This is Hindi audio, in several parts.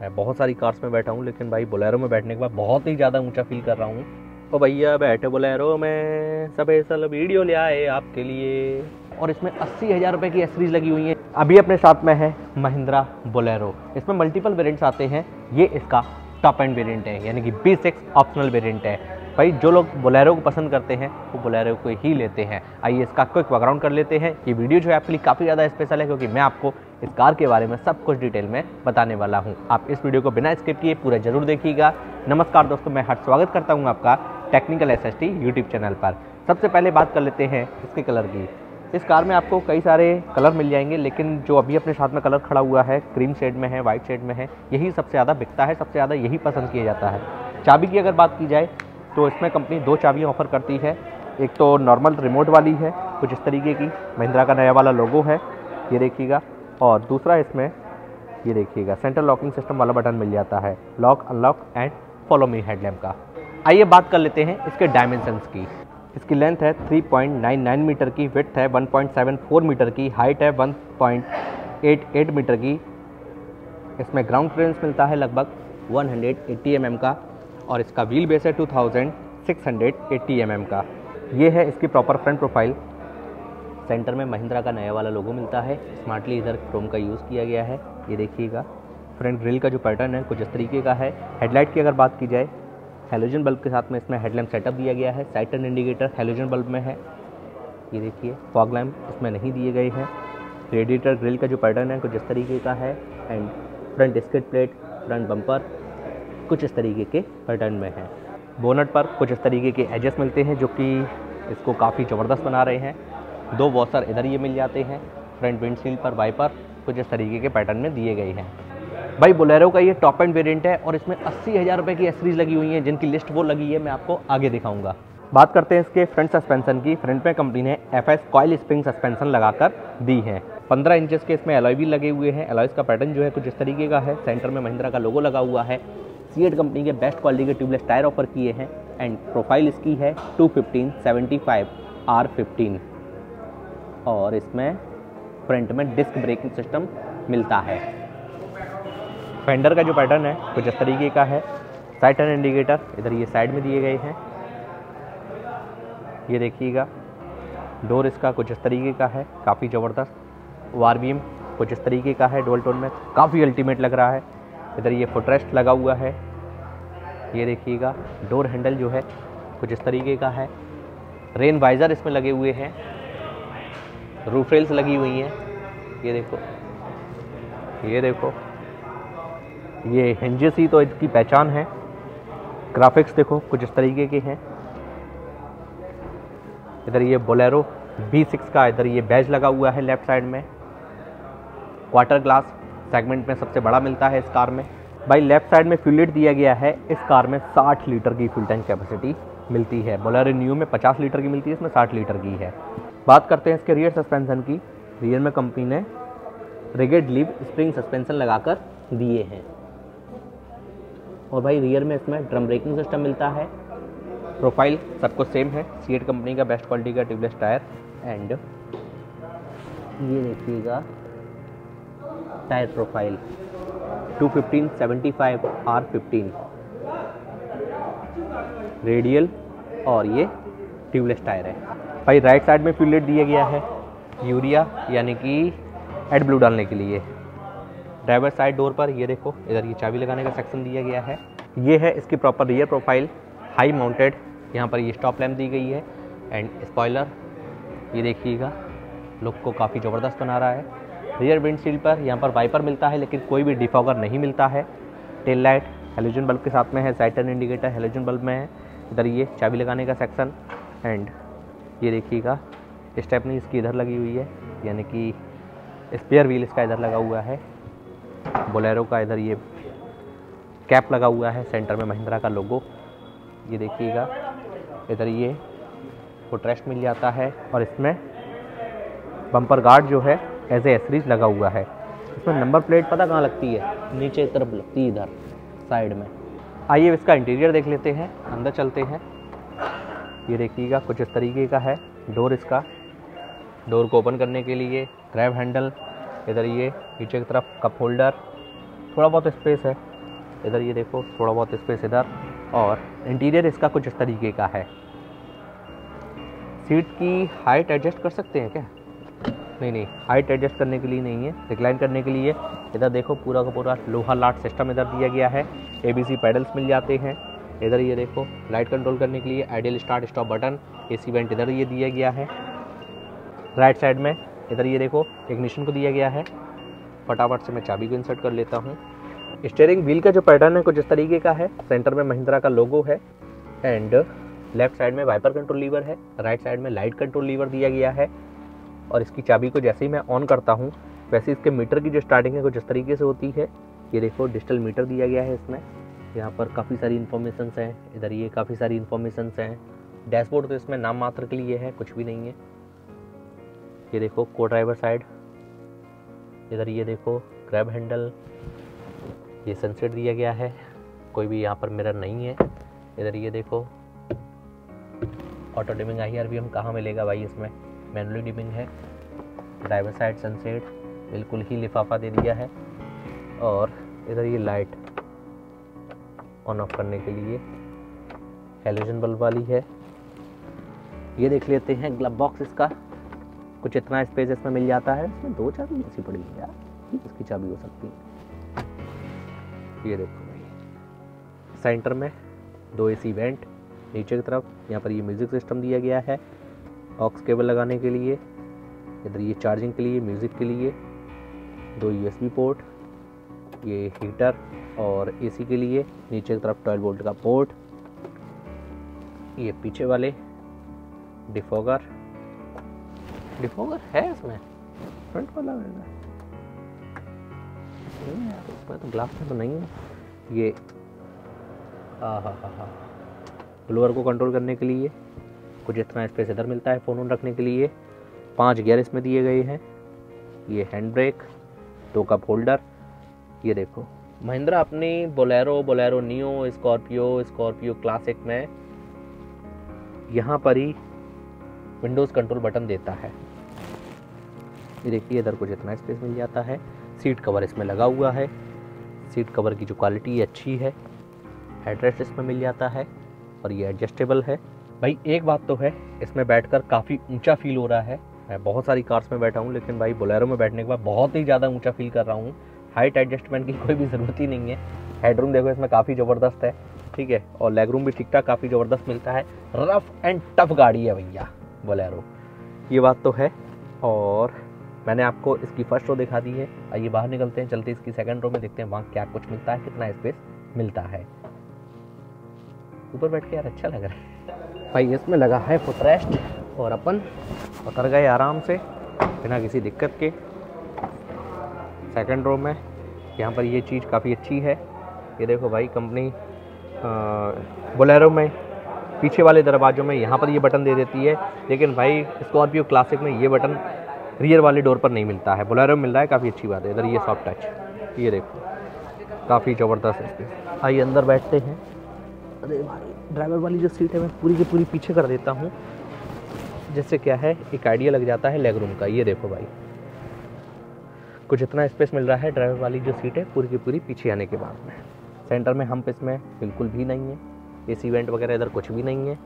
मैं बहुत सारी कार्स में बैठा हूँ, लेकिन भाई बोलेरो में बैठने के बाद बहुत ही ज़्यादा ऊँचा फील कर रहा हूँ। तो भैया बैठे बोलेरो में सब सब वीडियो ले आए आपके लिए। और इसमें अस्सी हज़ार रुपये की एसरीज लगी हुई है। अभी अपने साथ में है महिंद्रा बोलेरो इसमें मल्टीपल वेरिएंट्स आते हैं। ये इसका टॉप एंड वेरियंट है, यानी कि बी ऑप्शनल वेरियंट है। भाई, जो लोग बोलेरो को पसंद करते हैं, वो बोलेरो को ही लेते हैं। आइए इसका क्विक बैकग्राउंड कर लेते हैं। ये वीडियो जो है आपके लिए काफ़ी ज़्यादा स्पेशल है, क्योंकि मैं आपको इस कार के बारे में सब कुछ डिटेल में बताने वाला हूँ। आप इस वीडियो को बिना स्किप किए पूरा ज़रूर देखिएगा। नमस्कार दोस्तों, मैं हर स्वागत करता हूँ आपका technical S S YouTube channel पर। सबसे पहले बात कर लेते हैं इसके कलर की। इस कार में आपको कई सारे कलर मिल जाएँगे, लेकिन जो अभी अपने साथ में कलर खड़ा हुआ है क्रीम शेड में है वाइट शेड में है, यही सबसे ज़्यादा बिकता है, सबसे ज़्यादा यही पसंद किया जाता है। चाबी की अगर बात की जाए तो इसमें कंपनी दो चाबियाँ ऑफ़र करती है। एक तो नॉर्मल रिमोट वाली है, कुछ इस तरीके की। महिंद्रा का नया वाला लोगो है, ये देखिएगा। और दूसरा इसमें, ये देखिएगा सेंट्रल लॉकिंग सिस्टम वाला बटन मिल जाता है lock unlock and follow me headlamp का। आइए बात कर लेते हैं इसके डायमेंशंस की। इसकी लेंथ है 3.99 मीटर की विथ है 1.74 मीटर की हाइट है 1.88 मीटर की। इसमें ग्राउंड क्लियरेंस मिलता है लगभग 180 mm का। और इसका व्हील बेस है 2680 mm का। ये है इसकी प्रॉपर फ्रंट प्रोफ़ाइल सेंटर में महिंद्रा का नया वाला लोगो मिलता है। स्मार्टली इधर क्रोम का यूज़ किया गया है। ये देखिएगा। फ्रंट ग्रिल का जो पैटर्न है, कुछ इस तरीके का है। हेडलाइट की अगर बात की जाए हेलोजन बल्ब के साथ में इसमें हेडलैम्प सेटअप दिया गया है। Side turn indicator halogen bulb में है। ये देखिए फॉग लैम्प इसमें नहीं दिए गए हैं। रेडिएटर ग्रिल का जो पैटर्न है, कुछ इस तरीके का है। And front skid plate front bumper कुछ इस तरीके के पैटर्न में है। बोनट पर कुछ इस तरीके के एजेस मिलते हैं जो कि इसको काफ़ी ज़बरदस्त बना रहे हैं। दो वॉशर इधर ये मिल जाते हैं, फ्रंट विंडशील्ड पर, वाइपर, कुछ इस तरीके के पैटर्न में दिए गए हैं। भाई, बोलेरो का ये टॉप एंड वेरिएंट है और इसमें अस्सी हज़ार रुपये की एसरीज लगी हुई हैं, जिनकी लिस्ट वो लगी है, मैं आपको आगे दिखाऊँगा। बात करते हैं इसके फ्रंट सस्पेंशन की। फ्रंट में कंपनी ने F S coil spring suspension लगाकर दी है। पंद्रह इंचेस के इसमें एलॉय भी लगे हुए हैं। एलॉयस का पैटर्न जो है कुछ इस तरीके का है। सेंटर में महिंद्रा का लोगो लगा हुआ है। सी कंपनी के बेस्ट क्वालिटी के ट्यूबलेस टायर ऑफ़र किए हैं एंड प्रोफ़ाइल इसकी है two fifteen seventy five R fifteen और इसमें फ्रंट में डिस्क ब्रेकिंग सिस्टम मिलता है। फेंडर का जो पैटर्न है, कुछ इस तरीके का है। साइड टर्न इंडिकेटर इधर ये साइड में दिए गए हैं। ये देखिएगा डोर इसका कुछ इस तरीके का है, काफ़ी ज़बरदस्त। बीम कुछ इस तरीके का है डोल टोन में। काफ़ी अल्टीमेट लग रहा है। इधर ये फुटरेस्ट लगा हुआ है। ये देखिएगा डोर हैंडल जो है, कुछ इस तरीके का है। रेन वाइज़र इसमें लगे हुए हैं। रूफ रेल्स लगी हुई हैं। ये देखो ये देखो। ये हिंजेस ही तो इसकी पहचान है। ग्राफिक्स देखो, कुछ इस तरीके के हैं। इधर ये बोलेरो बी सिक्स का इधर ये बैज लगा हुआ है लेफ़्ट साइड में। क्वार्टर ग्लास सेगमेंट में सबसे बड़ा मिलता है इस कार में। भाई लेफ़्ट साइड में फ्यूलेट दिया गया है, इस कार में 60 लीटर की फ्यूल टैंक कैपेसिटी मिलती है। बोलेरो न्यू में 50 लीटर की मिलती है, इसमें 60 लीटर की है। बात करते हैं इसके रियर सस्पेंशन की। रियर में कंपनी ने रिगेड लिव स्प्रिंग सस्पेंशन लगाकर दिए हैं। और भाई रियर में इसमें ड्रम ब्रेकिंग सिस्टम मिलता है। प्रोफ़ाइल सबको सेम है। सी कंपनी का बेस्ट क्वालिटी का ट्यूबलेस टायर एंड ये देखिएगा। टायर प्रोफ़ाइल 215 75 आर 15 रेडियल और ये ट्यूबलेस टायर है। भाई राइट साइड में फ्यूलेट दिया गया है। यूरिया यानी कि एड ब्लू डालने के लिए। ड्राइवर साइड डोर पर, ये देखो, इधर ये चाबी लगाने का सेक्शन दिया गया है। ये है इसकी proper rear profile high mounted यहाँ पर ये स्टॉप लैम्प दी गई है। एंड स्पॉयलर ये देखिएगा लुक को काफ़ी ज़बरदस्त बना रहा है। रियर विंडशील्ड पर, यहाँ पर वाइपर मिलता है, लेकिन कोई भी डिफॉगर नहीं मिलता है। टेल लाइट हेलोजन बल्ब के साथ में है side turn indicator halogen bulb में है। इधर ये चाबी लगाने का सेक्शन एंड ये देखिएगा स्टेपनी इसकी इधर लगी हुई है, यानी कि स्पेयर व्हील इसका इधर लगा हुआ है। बोलेरो का इधर ये कैप लगा हुआ है सेंटर में महिंद्रा का लोगो ये देखिएगा, इधर ये फुटरेस्ट मिल जाता है, और इसमें बम्पर गार्ड जो है एज ए एसरीज लगा हुआ है। इसमें नंबर प्लेट पता कहाँ लगती है? नीचे तरफ़ लगती है, इधर साइड में। आइए इसका इंटीरियर देख लेते हैं, अंदर चलते हैं। ये देखिएगा, कुछ इस तरीके का है डोर इसका। डोर को ओपन करने के लिए ग्रैब हैंडल इधर ये, नीचे की तरफ़ कप होल्डर थोड़ा बहुत स्पेस है। इधर ये देखो, थोड़ा बहुत स्पेस इधर। और इंटीरियर इसका कुछ इस तरीके का है। सीट की हाइट एडजस्ट कर सकते हैं क्या? नहीं नहीं हाइट एडजस्ट करने के लिए नहीं है रिक्लाइन करने के लिए। इधर देखो, पूरा का पूरा लोहा लाट सिस्टम इधर दिया गया है। ए बी सी पैडल्स मिल जाते हैं। इधर ये देखो लाइट कंट्रोल करने के लिए ideal start stop button A C vent इधर ये दिया गया है। राइट साइड में इधर ये देखो इग्निशन को दिया गया है। फटाफट से मैं चाबी को इंसर्ट कर लेता हूँ। स्टेयरिंग व्हील का जो पैटर्न है, कुछ इस तरीके का है। सेंटर में महिंद्रा का लोगो है। एंड लेफ़्ट साइड में वाइपर कंट्रोल लीवर है। राइट साइड में लाइट कंट्रोल लीवर दिया गया है। और इसकी चाबी को जैसे ही मैं ऑन करता हूँ, वैसे इसके मीटर की जो स्टार्टिंग है कुछ इस तरीके से होती है, ये देखो डिजिटल मीटर दिया गया है इसमें। यहाँ पर काफ़ी सारी इन्फॉर्मेशन हैं, इधर ये काफ़ी सारी इन्फॉर्मेशन हैं। डैशबोर्ड तो इसमें नाम मात्र के लिए है, कुछ भी नहीं है। ये देखो को ड्राइवर साइड इधर ये देखो क्रैब हैंडल ये सनसेट दिया गया है। कोई भी यहाँ पर मिरर नहीं है। इधर ये देखो ऑटो डिमिंग आई आर भी हम कहाँ मिलेगा भाई इसमें? मैनुअली डिमिंग है। ड्राइवर साइड सनसेट बिल्कुल ही लिफाफा दे दिया है। और इधर ये लाइट ऑन ऑफ़ करने के लिए हेलोजन बल्ब वाली है। ये देख लेते हैं ग्लब बॉक्स इसका। कुछ इतना स्पेस इसमें मिल जाता है। इसमें दो चाबी ऐसी पड़ी है यार। इसकी चाबी हो सकती है? ये देखो सेंटर में दो एसी वेंट नीचे की तरफ़ यहाँ पर ये म्यूज़िक सिस्टम दिया गया है। ऑक्स केबल लगाने के लिए, इधर ये चार्जिंग के लिए म्यूज़िक के लिए, दो यूएसबी पोर्ट ये हीटर और एसी के लिए, नीचे की तरफ़ 12 वोल्ट का पोर्ट ये पीछे वाले डिफोगर डिफोगर है इसमें? फ्रंट वाला है उसमें तो ग्लास में तो नहीं है। ये हाँ हाँ हाँ हाँ ब्लोअर को कंट्रोल करने के लिए कुछ इतना स्पेस इधर मिलता है फ़ोन रखने के लिए। पाँच गियर इसमें दिए गए हैं। ये हैंड ब्रेक दो कप होल्डर। ये देखो। महिंद्रा अपनी Bolero Bolero Neo, Scorpio Scorpio Classic में यहाँ पर ही विंडोज़ कंट्रोल बटन देता है। ये देखिए, इधर कुछ इतना स्पेस मिल जाता है। सीट कवर इसमें लगा हुआ है। सीट कवर की जो क्वालिटी अच्छी है, हेडरेस्ट इसमें मिल जाता है और ये एडजस्टेबल है। भाई, एक बात तो है, इसमें बैठकर काफ़ी ऊँचा फील हो रहा है। मैं बहुत सारी कार्स में बैठा हूँ, लेकिन भाई बोलेरो में बैठने के बाद बहुत ही ज़्यादा ऊँचा फील कर रहा हूँ। हाइट एडजस्टमेंट की कोई भी ज़रूरत ही नहीं है। हेडरूम देखो, इसमें काफ़ी ज़बरदस्त है, ठीक है? और लेग रूम भी ठीक ठाक, काफ़ी ज़बरदस्त मिलता है। रफ एंड टफ गाड़ी है भैया बोलेरो ये बात तो है, और मैंने आपको इसकी फ़र्स्ट रो दिखा दी है। आइए बाहर निकलते हैं, चलते इसकी सेकंड रो में, देखते हैं वहाँ क्या कुछ मिलता है, कितना स्पेस मिलता है। ऊपर बैठ के यार अच्छा लग रहा है। भाई, इसमें लगा है फुटरेस्ट और अपन उतर गए आराम से, बिना किसी दिक्कत के। सेकंड रो में, यहाँ पर ये चीज़ काफ़ी अच्छी है। ये देखो भाई कंपनी बोलेरो में, पीछे वाले दरवाज़ों में यहाँ पर ये बटन दे देती है। लेकिन भाई स्कॉर्पियो क्लासिक में ये बटन रियर वाले डोर पर नहीं मिलता है। बोलेरो मिल रहा है, काफ़ी अच्छी बात है। इधर ये सॉफ्ट टच ये देखो, काफ़ी ज़बरदस्त है आइए, अंदर बैठते हैं। अरे भाई ड्राइवर वाली जो सीट है, मैं पूरी की पूरी पीछे कर देता हूँ। जिससे क्या है, एक आइडिया लग जाता है लेग रूम का। ये देखो भाई। कुछ इतना स्पेस मिल रहा है ड्राइवर वाली जो सीट है, पूरी की पूरी पीछे आने के बाद में। सेंटर में हम इसमें बिल्कुल भी नहीं है। ए सी वेंट वगैरह इधर कुछ भी नहीं है।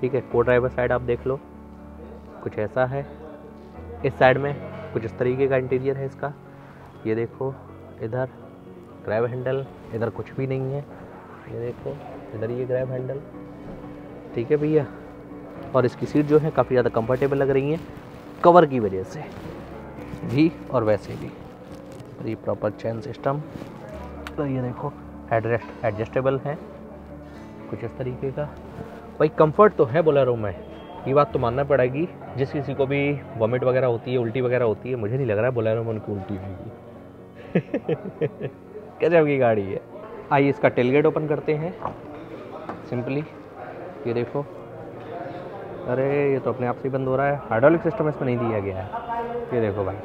ठीक है को ड्राइवर साइड आप देख लो। कुछ ऐसा है। इस साइड में कुछ इस तरीके का इंटीरियर है इसका। ये देखो, इधर ग्रैब हैंडल इधर कुछ भी नहीं है। ये देखो, इधर ये ग्रैब हैंडल ठीक है भैया? और इसकी सीट जो है काफ़ी ज़्यादा कंफर्टेबल लग रही है कवर की वजह से। भी और वैसे भी। और ये प्रॉपर चैन सिस्टम तो ये देखो हेडरेस्ट एडजस्टेबल है। कुछ इस तरीके का। भाई कंफर्ट तो है बोलेरो में। ये बात तो मानना पड़ेगी। जिस किसी को भी वॉमिट वगैरह होती है, उल्टी वगैरह होती है, मुझे नहीं लग रहा है बोलेरो में उनकी उल्टी होगी। कैसे की गाड़ी है। आइए इसका टेलगेट ओपन करते हैं। सिंपली ये देखो। अरे, ये तो अपने आप से बंद हो रहा है। हाइड्रोलिक सिस्टम इसमें नहीं दिया गया है। ये देखो भाई।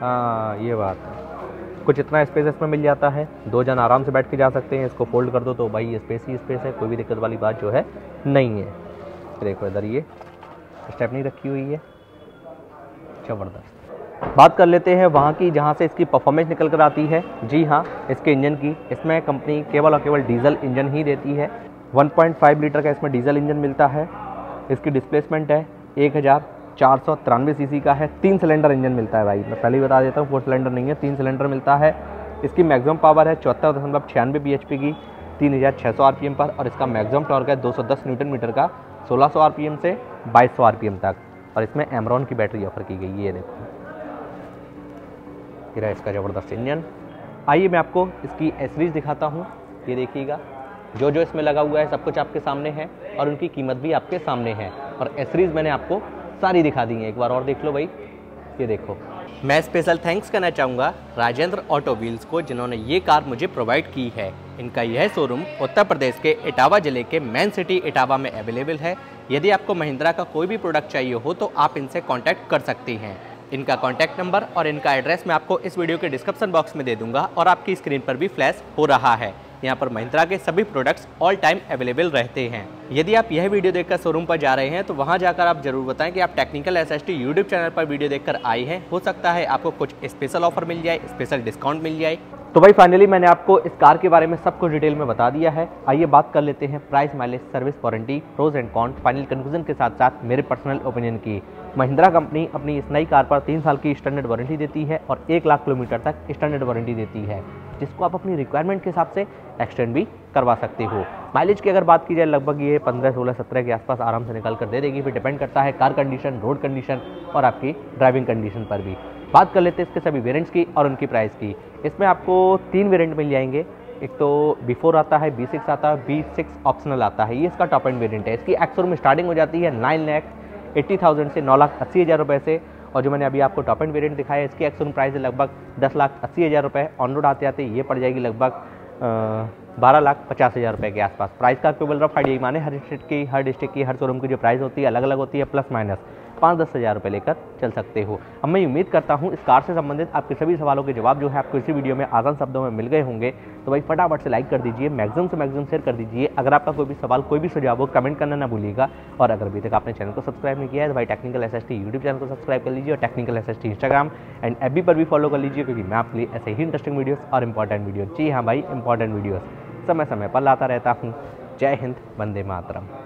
हाँ ये बात है। कुछ इतना स्पेस इसमें मिल जाता है। दो जन आराम से बैठ के जा सकते हैं। इसको फोल्ड कर दो तो भाई स्पेस ही स्पेस है। कोई भी दिक्कत वाली बात जो है नहीं है। देखो इधर ये स्टेपनी रखी हुई है। ज़बरदस्त। बात कर लेते हैं वहाँ की, जहाँ से इसकी परफॉर्मेंस निकल कर आती है। जी हाँ इसके इंजन की। इसमें कंपनी केवल और केवल डीजल इंजन ही देती है। 1.5 लीटर का इसमें डीजल इंजन मिलता है। इसकी डिस्प्लेसमेंट है एक हज़ार चार सौ तिरानवे सी का है। तीन सिलेंडर इंजन मिलता है भाई। मैं पहले ही बता देता हूँ फोर सिलेंडर नहीं है, तीन सिलेंडर मिलता है। इसकी मैक्सिमम पावर है चौहत्तर दशमलव छियानवे बी की, तीन हज़ार छः सौ आर पर। और इसका मैक्सिमम टॉर्क है दो सौ दस न्यूटन मीटर का, सोलह सौ आर से बाईस सौ आर तक। और इसमें एमरॉन की बैटरी ऑफ़र की गई है, ये देखो। फिर इसका ज़बरदस्त इंजन। आइए मैं आपको इसकी एसरीज दिखाता हूँ। ये देखिएगा। जो जो इसमें लगा हुआ है, सब कुछ आपके सामने है और उनकी कीमत भी आपके सामने है। और एसरीज मैंने आपको सारी दिखा दी है। एक बार और देख लो भाई। ये देखो। मैं स्पेशल थैंक्स करना चाहूँगा राजेंद्र ऑटो व्हील्स को, जिन्होंने ये कार मुझे प्रोवाइड की है। इनका यह शोरूम उत्तर प्रदेश के इटावा ज़िले के मैन सिटी इटावा में अवेलेबल है। यदि आपको महिंद्रा का कोई भी प्रोडक्ट चाहिए हो तो आप इनसे कॉन्टैक्ट कर सकती हैं। इनका कॉन्टैक्ट नंबर और इनका एड्रेस मैं आपको इस वीडियो के डिस्क्रिप्शन बॉक्स में दे दूँगा और आपकी स्क्रीन पर भी फ्लैश हो रहा है। यहाँ पर महिंद्रा के सभी प्रोडक्ट्स ऑल टाइम अवेलेबल रहते हैं। यदि आप यह वीडियो देखकर शोरूम पर जा रहे हैं तो वहाँ जाकर आप ज़रूर बताएँ कि आप technical S S YouTube channel पर वीडियो देखकर आई हैं। हो सकता है आपको कुछ स्पेशल ऑफ़र मिल जाए स्पेशल डिस्काउंट मिल जाए तो भाई फाइनली मैंने आपको इस कार के बारे में सब कुछ डिटेल में बता दिया है। आइए बात कर लेते हैं price mileage service warranty pros and cons final conclusion के साथ साथ मेरे पर्सनल ओपिनियन की। महिंद्रा कंपनी अपनी इस नई कार पर तीन साल की स्टैंडर्ड वारंटी देती है और एक लाख किलोमीटर तक स्टैंडर्ड वारंटी देती है, जिसको आप अपनी रिक्वायरमेंट के हिसाब से एक्सटेंड भी करवा सकते हो। माइलेज की अगर बात की जाए, लगभग ये पंद्रह, सोलह, सत्रह के आसपास आराम से निकाल कर दे देगी। फिर डिपेंड करता है कार कंडीशन रोड कंडीशन और आपकी ड्राइविंग कंडीशन पर भी। बात कर लेते हैं इसके सभी वेरियंट्स की और उनकी प्राइस की। इसमें आपको तीन वेरियंट मिल जाएँगे। एक तो बिफोर आता है बी सिक्स आता है बी सिक्स ऑप्शनल आता है। ये इसका टॉप एंड वेरियंट है। इसकी एक्सोर में स्टार्टिंग हो जाती है नाइन लैख एट्टी थाउज़ेंड से नौ लाख अस्सी हज़ार रुपये से। और जो मैंने अभी आपको टॉप एंड वेरियंट दिखाया इसकी एक्सोन प्राइस है लगभग दस लाख अस्सी हज़ार रुपये ऑन रोड आते आते ये पड़ जाएगी लगभग बारह लाख पचास हज़ार रुपये के आसपास। प्राइस का केवल रफ आइडिया माने हर स्टेट की, हर डिस्ट्रिक्ट की, हर शोरूम की जो प्राइस होती है अलग अलग होती है प्लस माइनस पाँच दस हज़ार रुपये लेकर चल सकते हो। अब मैं उम्मीद करता हूँ, इस कार से संबंधित आपके सभी सवालों के जवाब जो है आपको इसी वीडियो में आसान शब्दों में मिल गए होंगे। तो भाई, फटाफट से लाइक कर दीजिए मैक्सिमम से मैक्सिमम शेयर कर दीजिए। अगर आपका कोई भी सवाल, कोई भी सुझाव हो कमेंट करना ना भूलिएगा। और अगर अभी तक आपने चैनल को सब्सक्राइब नहीं किया है तो भाई टेक्निकल एस यूट्यूब चैनल को सब्सक्राइब कर लीजिए और technical S S Instagram and AB पर भी फॉलो कर लीजिए, क्योंकि मैं आपके लिए ऐसे ही इंटरेस्टिंग वीडियोस और इंपॉर्टेंट वीडियो जी हाँ भाई इंपॉर्टेंट वीडियोस समय समय पर लाता रहता हूँ। जय हिंद, वंदे मातरम।